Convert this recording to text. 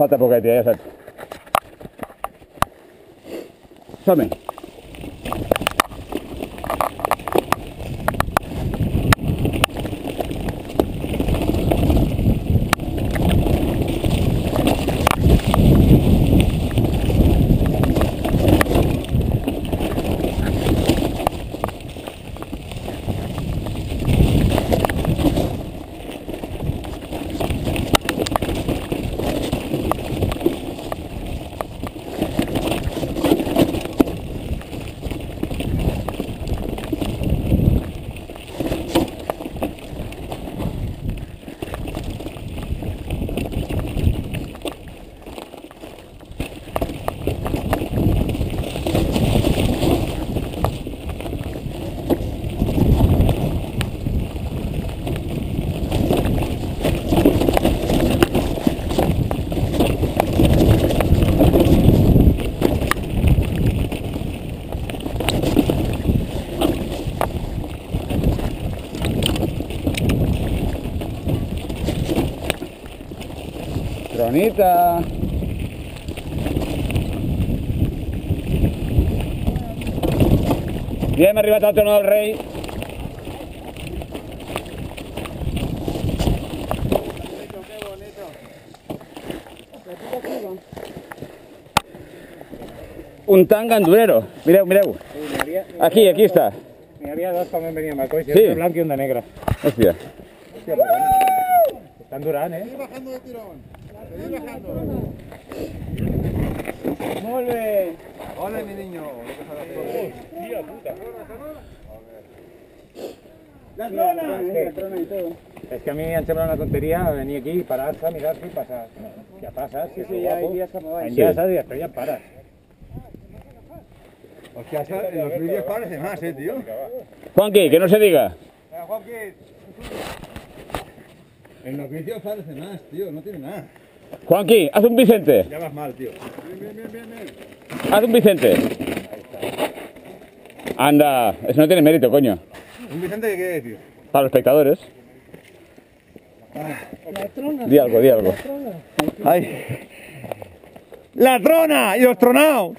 Falta poca idea, exacto. Tome. Tronita. Ja hem arribat al trono del rei. Un tan gandulero. Mireu, mireu. Aquí, aquí està. N'hi havia dos vam venir amb el coix, Sí. un de blanc i un de negre. Hòstia. Estan durant, eh? Bé! Hola, mi niño. La trona! La trona. És que a mi em sembla una tonteria venir aquí, parar-se, mirar-se i passar. Ja passes, sí, sí, ja hay días como hay. Sí. días y ya paras. Hostia, en los vídeos parece más, eh, tío. Juanqui, que no se diga. En los vídeos parece más, tío. No tiene nada. Juanqui, haz un Vicente. Ya vas mal, tío. Haz un Vicente. Anda, eso no tiene mérito, coño. ¿Un Vicente qué quiere decir? Para los espectadores. Di algo, di algo. ¡Ay! ¡La trona! ¡Y los tronados!